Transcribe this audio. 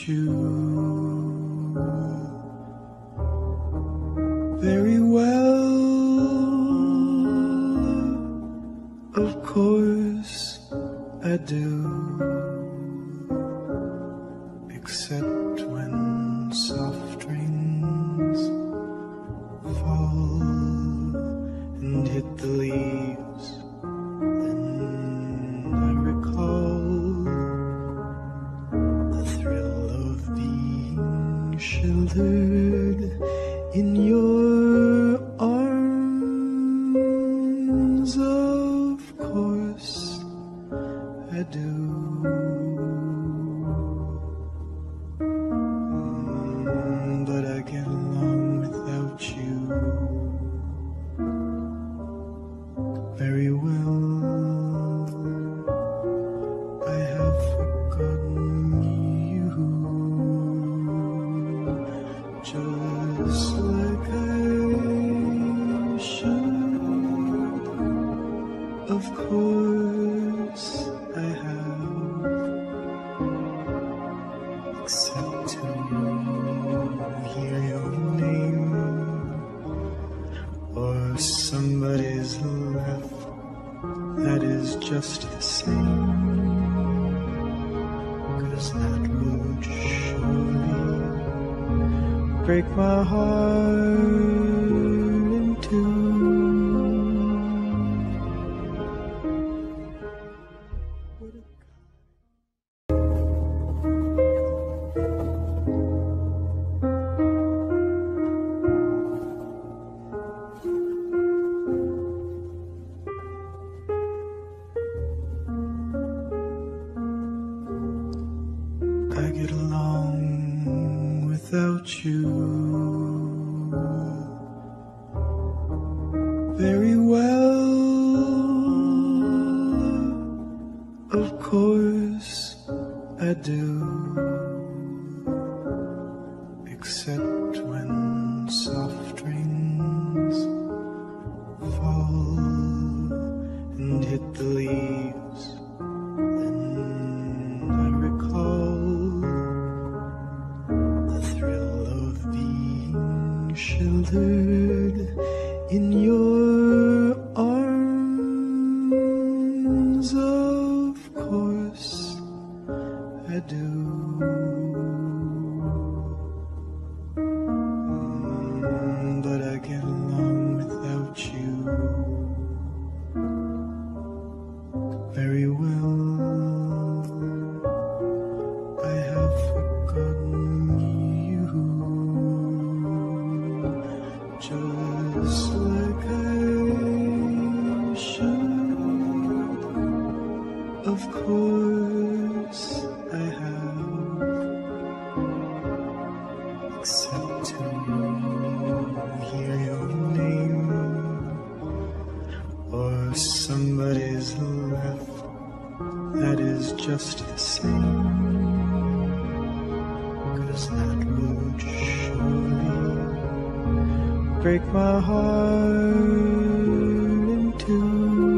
you. Very well, of course I do. Except when In your arms of course, I do. Or somebody's laugh that is just the same. Cause that would surely break my heart get along without you very well. Of course, I do. Except when soft sheltered in your arms. Of course, I do. Mm, But I get along without you very well. Just like I should, of course I have. Except to hear your name or somebody's laugh—that is just the same. Cause that would surely break my heart in two.